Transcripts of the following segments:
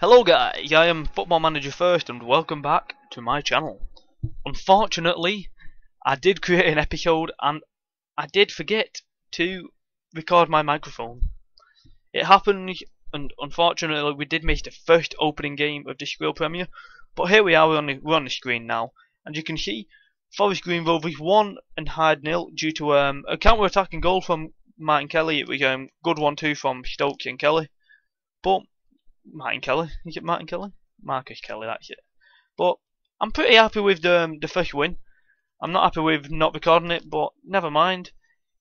Hello guys, I am Football Manager First and welcome back to my channel. Unfortunately, I did create an episode and I did forget to record my microphone. It happened and unfortunately we did miss the first opening game of the Skrill Premier, but here we are, we're on, the, we're on the screen now. And you can see Forest Green Rovers 1 and Hyde nil due to um, a counter-attacking goal from Martin Kelly. It was a um, good 1-2 from Stokes and Kelly. But Martin Kelly. Is it Martin Kelly? Marcus Kelly, that's it. But I'm pretty happy with the um, the first win. I'm not happy with not recording it, but never mind.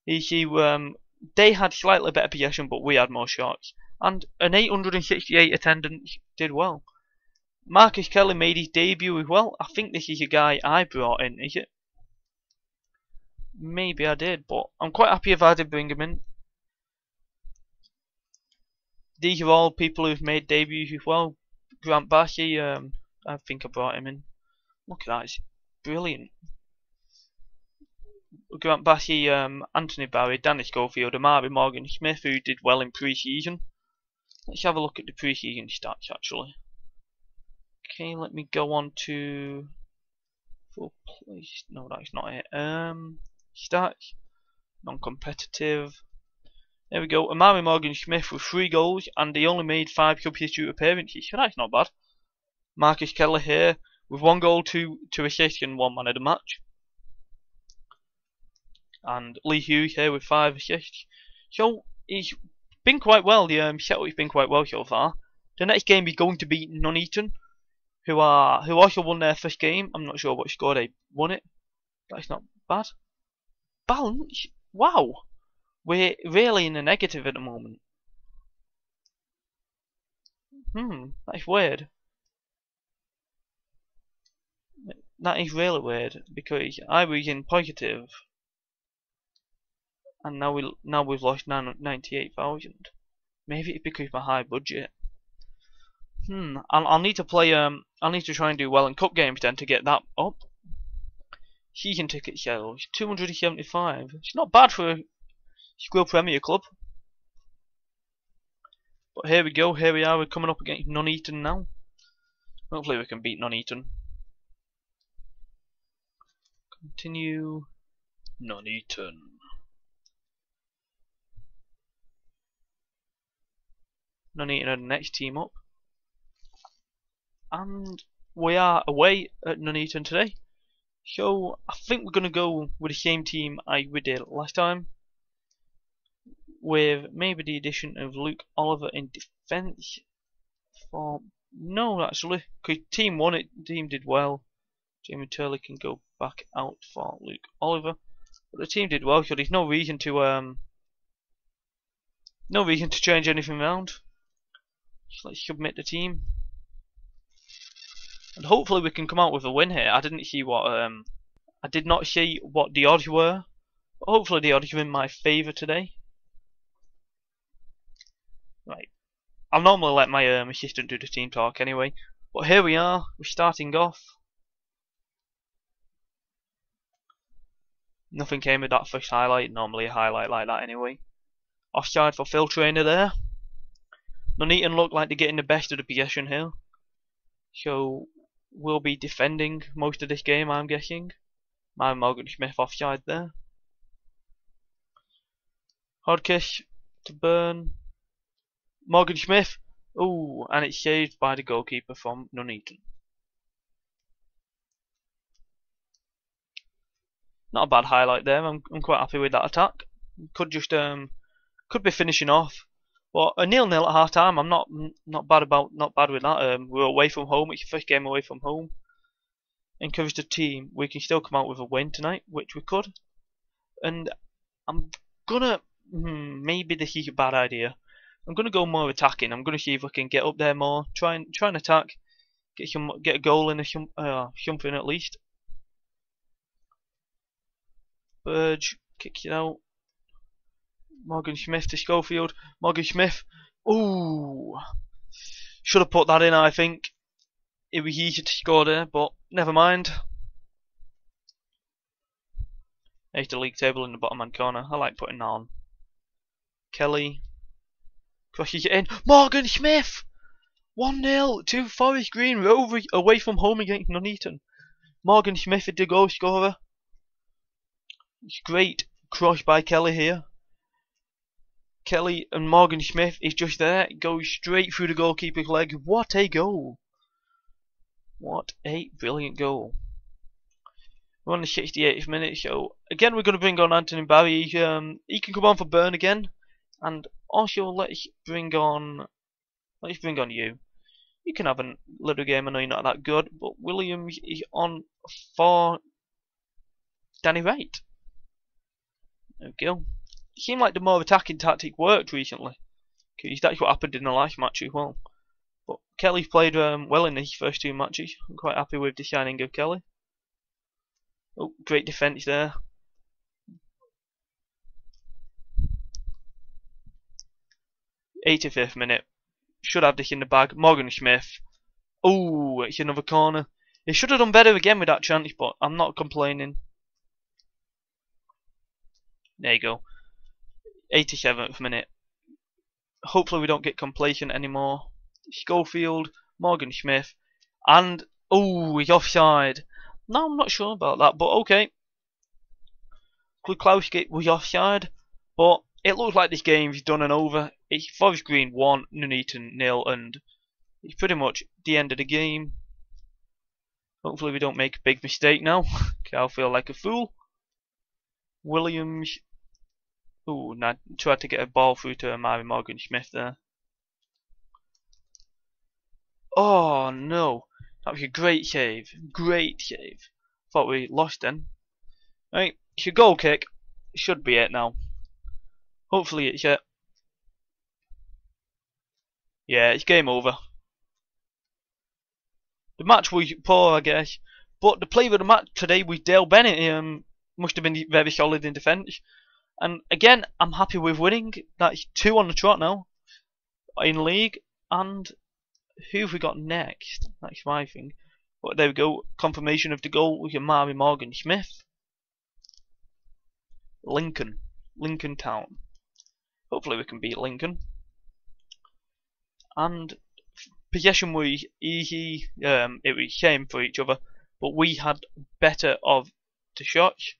You see, um, they had slightly better possession, but we had more shots. And an 868 attendance did well. Marcus Kelly made his debut as well. I think this is a guy I brought in, is it? Maybe I did, but I'm quite happy if I did bring him in these are all people who've made debuts as well. Grant Basey, um, I think I brought him in. Look at that, it's brilliant. Grant Basey, um, Anthony Barry, Danny Schofield, Amari Morgan Smith, who did well in pre-season. Let's have a look at the pre-season stats actually. Okay, let me go on to full place. No, that's not it. Um, stats, non-competitive. There we go. Amari Morgan Smith with three goals, and he only made five substitute appearances, so that's not bad. Marcus Kelly here with one goal, two two assists, and one man of the match. And Lee Hughes here with five assists. So he's been quite well. The um, has been quite well so far. The next game is going to be Nuneaton, who are who also won their first game. I'm not sure what score they won it. That's not bad. Balance. Wow. We're really in the negative at the moment. Hmm, that's weird. That is really weird because I was in positive, and now we now we've lost ninety eight thousand. Maybe it's because of my high budget. Hmm, I'll, I'll need to play um I'll need to try and do well in cup games then to get that up. Season ticket sales, 275. It's not bad for Skrill Premier Club. But here we go, here we are, we're coming up against Nuneaton now. Hopefully we can beat Nuneaton. Continue Nuneaton. Nuneaton are the next team up. And we are away at Nuneaton today. So I think we're going to go with the same team I we did last time with maybe the addition of Luke Oliver in defence for no actually team won it team did well. Jamie Turley can go back out for Luke Oliver. But the team did well so there's no reason to um no reason to change anything around. So let's submit the team. And hopefully we can come out with a win here. I didn't see what um I did not see what the odds were. But hopefully the odds are in my favour today Right. I'll normally let my um, assistant do the team talk anyway. But here we are, we're starting off. Nothing came with that first highlight, normally a highlight like that anyway. Offside for Phil Trainer there. Nuneaton look like they're getting the best of the possession here. So we'll be defending most of this game I'm guessing. My Morgan Smith offside there. Hodgkiss to Burn. Morgan Smith. Oh, and it's saved by the goalkeeper from Nuneaton. Not a bad highlight there. I'm I'm quite happy with that attack. Could just um could be finishing off. But a nil nil at half time. I'm not not bad about not bad with that. Um, we're away from home. It's the first game away from home. Encourage the team. We can still come out with a win tonight, which we could. And I'm gonna hmm, maybe this is a bad idea. I'm gonna go more attacking. I'm gonna see if I can get up there more. Try and try and attack. Get some get a goal in a uh, something at least. Burge kicks it out. Morgan Smith to Schofield. Morgan Smith. Ooh. Should have put that in, I think. It was easy to score there, but never mind. There's the league table in the bottom hand corner. I like putting that on. Kelly, Crosses it in. Morgan Smith! 1 0 to Forest Green. We're away from home against Nuneaton. Morgan Smith is the goal scorer. It's great cross by Kelly here. Kelly and Morgan Smith is just there. Goes straight through the goalkeeper's leg. What a goal! What a brilliant goal. We're on the 68th minute, so again we're going to bring on Anthony Barry. Um, he can come on for Burn again, and also let's bring on, let's bring on you. You can have a little game. I know you're not that good, but Williams is on for Danny Wright. There we go. It seemed like the more attacking tactic worked recently. Because that's what happened in the last match as well. But Kelly's played um, well in these first two matches. I'm quite happy with the signing of Kelly. Oh, great defence there. Eighty-fifth minute. Should have this in the bag. Morgan Smith. Oh, it's another corner. He should have done better again with that chance, but I'm not complaining. There you go. 87th minute. Hopefully we don't get complacent anymore. Schofield, Morgan Smith, and oh, he's offside. No, I'm not sure about that, but okay. Klukowski was offside, but it looks like this game's done and over. It's Forest Green 1, Nuneaton nil, and it's pretty much the end of the game. Hopefully we don't make a big mistake now. I'll feel like a fool. Williams. Ooh, nah, tried to get a ball through to Amari Morgan Smith there. Oh no. That was a great save. Great save. Thought we lost then. Right, it's a goal kick. Should be it now. Hopefully it's it. Yeah, it's game over. The match was poor, I guess. But the player of the match today was Dale Bennett. He um, must have been very solid in defence. And again, I'm happy with winning. That's two on the trot now in league. And who have we got next? That's my thing. But there we go. Confirmation of the goal with Amari Morgan Smith. Lincoln. Lincoln Town. Hopefully we can beat Lincoln. And possession was easy. Um, it was same for each other, but we had better of the shots.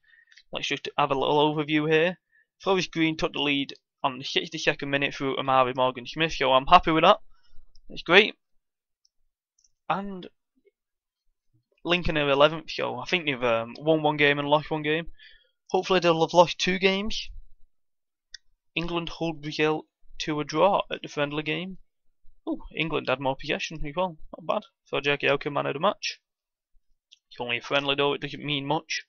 Let's just have a little overview here. Forest Green took the lead on the 62nd minute through Amari Morgan Smith, so I'm happy with that. It's great. And Lincoln are 11th, so I think they've um, won one game and lost one game. Hopefully they'll have lost two games. England hold Brazil to a draw at the friendly game. Oh, England had more possession as well. Not bad for Jackie Elkin man of the match. It's only a friendly though, it doesn't mean much.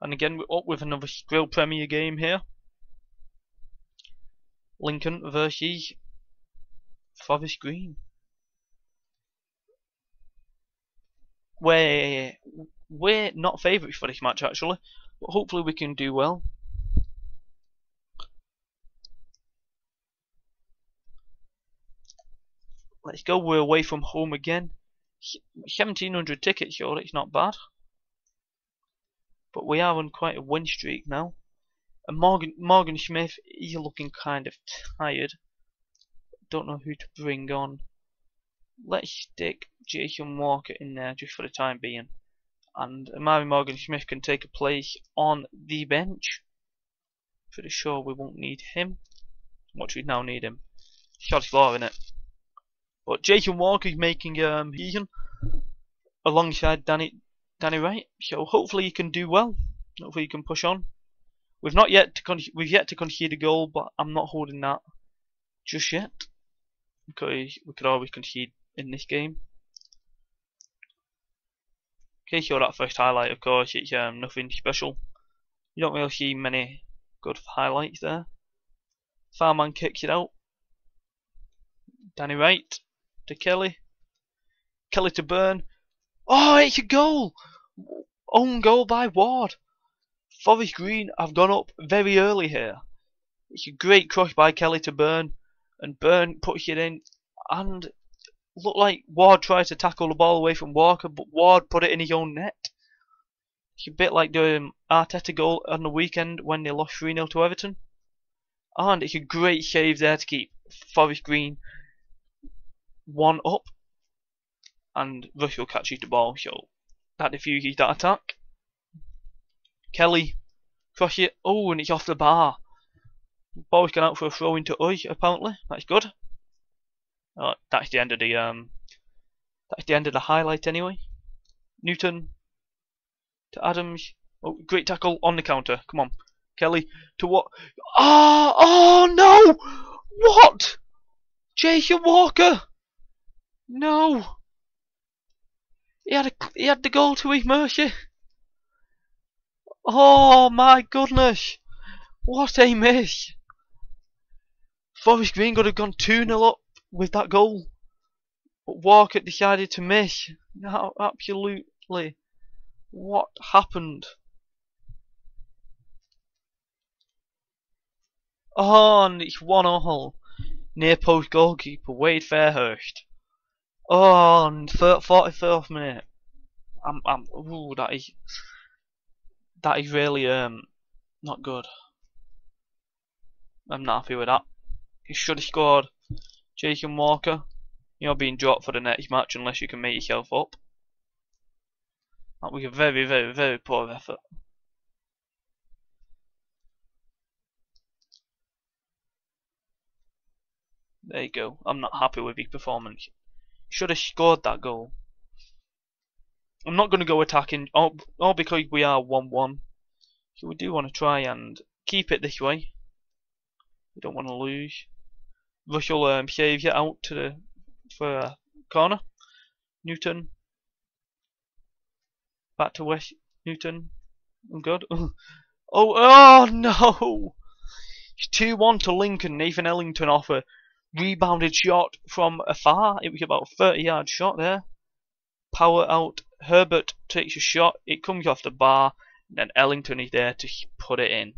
And again, we're up with another Skrill Premier game here. Lincoln versus Forest Green. We're, we're not favourites for this match actually, but hopefully we can do well. Let's go, we're away from home again. 1700 tickets, sure, it's not bad. But we are on quite a win streak now. And Morgan Morgan Smith, he's looking kind of tired. Don't know who to bring on. Let's stick Jason Walker in there just for the time being. And Amari Morgan Smith can take a place on the bench. Pretty sure we won't need him. What we now need him? Shot floor in it. But Jason Walker making um season alongside Danny Danny Wright. So hopefully he can do well. Hopefully he can push on. We've not yet to we've yet to concede a goal, but I'm not holding that just yet because we could always concede in this game. Okay, so that first highlight, of course, it's um, nothing special. You don't really see many good highlights there. Farman kicks it out. Danny Wright to Kelly. Kelly to Burn. Oh, it's a goal! Own goal by Ward. Forest Green have gone up very early here. It's a great cross by Kelly to Burn, and Burn puts it in, and looked like Ward tried to tackle the ball away from Walker, but Ward put it in his own net. It's a bit like the um, Arteta goal on the weekend when they lost 3 0 to Everton. And it's a great save there to keep Forest Green one up, and Rush will catch you the ball. So that defuses that attack. Kelly, crush it. Oh, and it's off the bar. Ball's gone out for a throw into us. Apparently, that's good. Uh, that's the end of the um. That's the end of the highlight anyway. Newton to Adams. Oh, great tackle on the counter. Come on, Kelly. To what? Ah! Oh, oh no! What? Jason Walker! No! He had a, he had the goal to his mercy. Oh my goodness! What a miss! Forest Green could have gone 2 0 up with that goal. But Walker decided to miss. No, absolutely. What happened? Oh, and it's one all. Near post goalkeeper Waide Fairhurst. Oh, and 44th minute. I'm, I'm, ooh, that is, that is really, um, not good. I'm not happy with that. He should have scored. Jason Walker, you're being dropped for the next match unless you can make yourself up. That was a very, very, very poor effort. There you go. I'm not happy with his performance. Should have scored that goal. I'm not going to go attacking, all, all because we are 1-1. So we do want to try and keep it this way. We don't want to lose. Rush will um, save you out to the for a corner. Newton. Back to West Newton. I'm good. oh, oh no! 2 1 to Lincoln. Nathan Ellington off a rebounded shot from afar. It was about a 30 yard shot there. Power out. Herbert takes a shot. It comes off the bar. And then Ellington is there to put it in.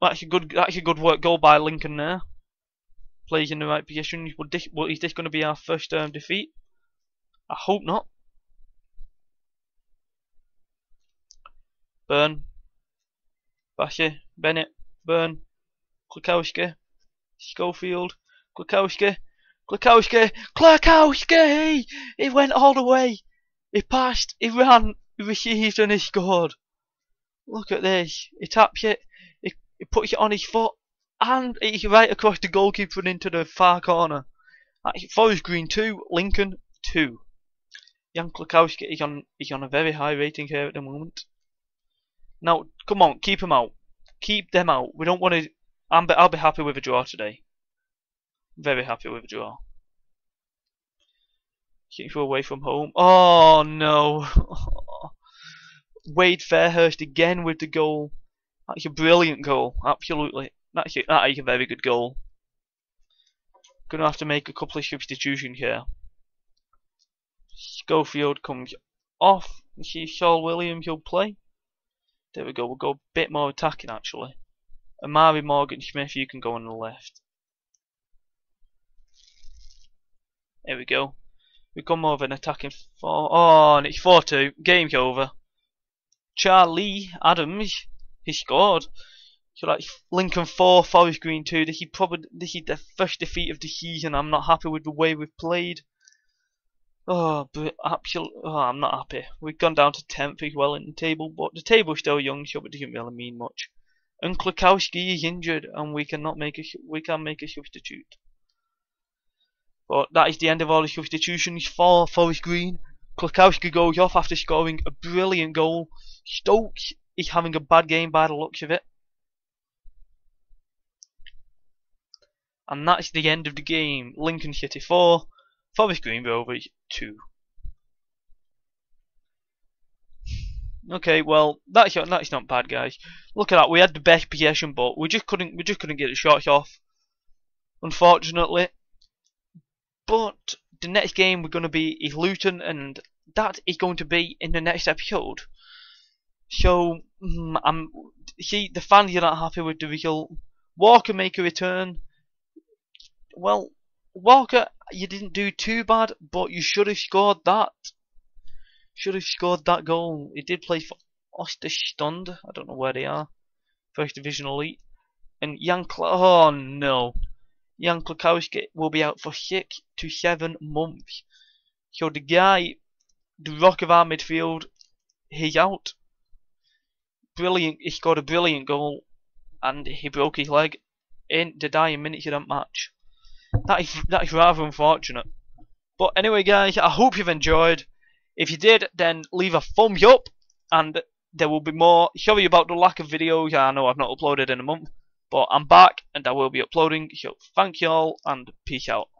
That's a good. That's a good work goal by Lincoln there. Plays in the right position. Well, this, well, is this going to be our first um, defeat? I hope not. Burn. Basher. Bennett. Burn. Klukowski. Schofield, Klukowski, Klukowski, Klukowski! He went all the way. He passed, he ran, he received and he scored. Look at this. He taps it, he, he puts it on his foot, and he's right across the goalkeeper and into the far corner. Forest Green 2, Lincoln 2. Yan Klukowski is on, is on a very high rating here at the moment. Now, come on, keep him out. Keep them out. We don't want to I'm be, I'll be happy with a draw today. Very happy with a draw. Keep you away from home. Oh no. Waide Fairhurst again with the goal. That's a brilliant goal. Absolutely. That's a, that is a very good goal. Gonna have to make a couple of substitutions here. Schofield comes off. See Saul Williams will play. There we go. We'll go a bit more attacking actually. Amari Morgan Smith, you can go on the left. There we go. We come more of an attacking four. Oh, and it's 4 2. Game's over. Charlie Adams, he scored. So like Lincoln 4, Forest Green 2. This is probably this is the first defeat of the season. I'm not happy with the way we've played. Oh, but absolutely, oh, I'm not happy. We've gone down to 10th as well in the table, but the table's still young, so it doesn't really mean much and Klukowski is injured and we cannot make a we can make a substitute. But that is the end of all the substitutions for Forest Green. Klukowski goes off after scoring a brilliant goal. Stokes is having a bad game by the looks of it. And that's the end of the game. Lincoln City 4, Forest Green Rovers 2. Okay, well that's that's not bad, guys. Look at that. We had the best possession, but we just couldn't we just couldn't get the shots off. Unfortunately. But the next game we're going to be is Luton, and that is going to be in the next episode. So mm, I'm see the fans are not happy with the result. Walker make a return. Well, Walker, you didn't do too bad, but you should have scored that should have scored that goal. He did play for Östersund. I don't know where they are. First Division Elite. And Jan Cla oh no. Yan Klukowski will be out for six to seven months. So the guy, the rock of our midfield, he's out. Brilliant, he scored a brilliant goal and he broke his leg in the dying minutes of that match. That is, that is rather unfortunate. But anyway guys, I hope you've enjoyed. If you did, then leave a thumbs up and there will be more. Sorry about the lack of videos, I know I've not uploaded in a month. But I'm back and I will be uploading. So thank you all and peace out.